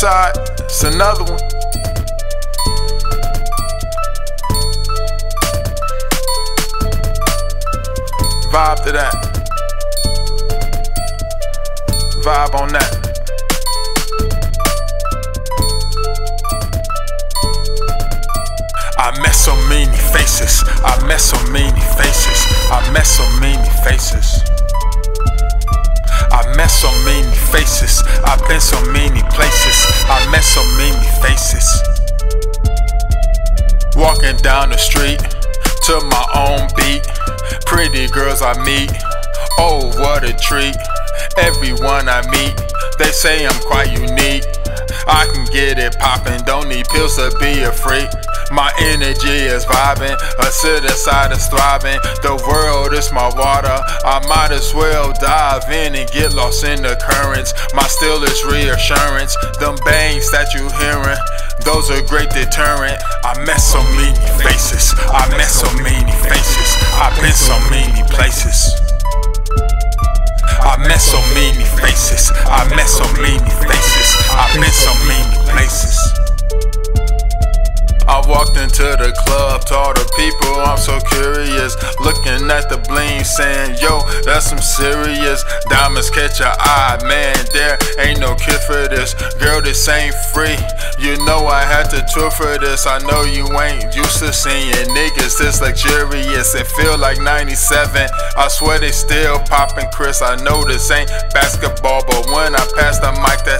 Set it's another one. Vibe to that. Vibe on that. I met so many faces. I met so many faces. I met so many faces. Met so many faces. I've been so many places. I met so many faces. Walking down the street to my own beat. Pretty girls I meet. Oh, what a treat. Everyone I meet, they say I'm quite unique. I can get it poppin', don't need pills to be a freak. My energy is vibing, a citizen is thriving. The world is my water, I might as well dive in and get lost in the currents. My still is reassurance, them bangs that you hearing. Those are great deterrent. I met so many faces. I met so many faces. I've been so many places. I met so many faces. I met so many into the club, told the people I'm so curious. Looking at the bling, saying, Yo, that's some serious. Diamonds catch your eye, man. There ain't no kid for this. Girl, this ain't free. You know I had to tour for this. I know you ain't used to seeing niggas this luxurious It feel like 97. I swear they still popping Chris. I know this ain't basketball, but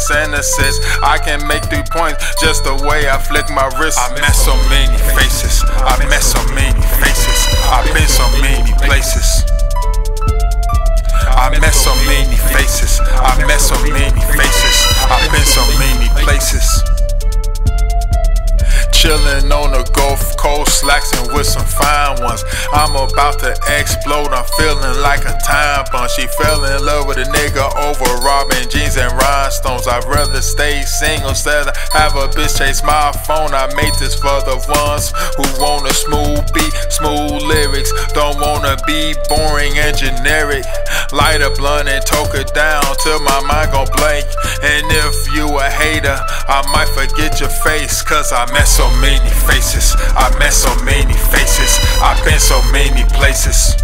the mic, that's assist. I can make three points just the way I flick my wrist. I met so many faces. I met so many faces. I've been so many places. I met so many faces. I met so many faces. I've been so many places. Chillin' on the Gulf Coast, slaxin' with some fine ones. I'm about to explode, I'm feeling like a She fell in love with a nigga over Robin jeans and rhinestones. I'd rather stay single instead of have a bitch chase my phone. I made this for the ones who want a smooth beat, smooth lyrics. Don't wanna be boring and generic. Light a blunt and toke it down till my mind gon' blank. And if you a hater, I might forget your face, cause I met so many faces. I met so many faces. I've been so many places.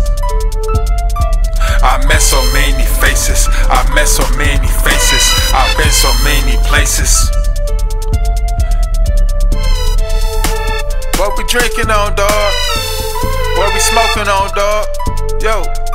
I met so many faces. I met so many faces. I've been so many places. What we drinking on, dog? What we smoking on, dog? Yo.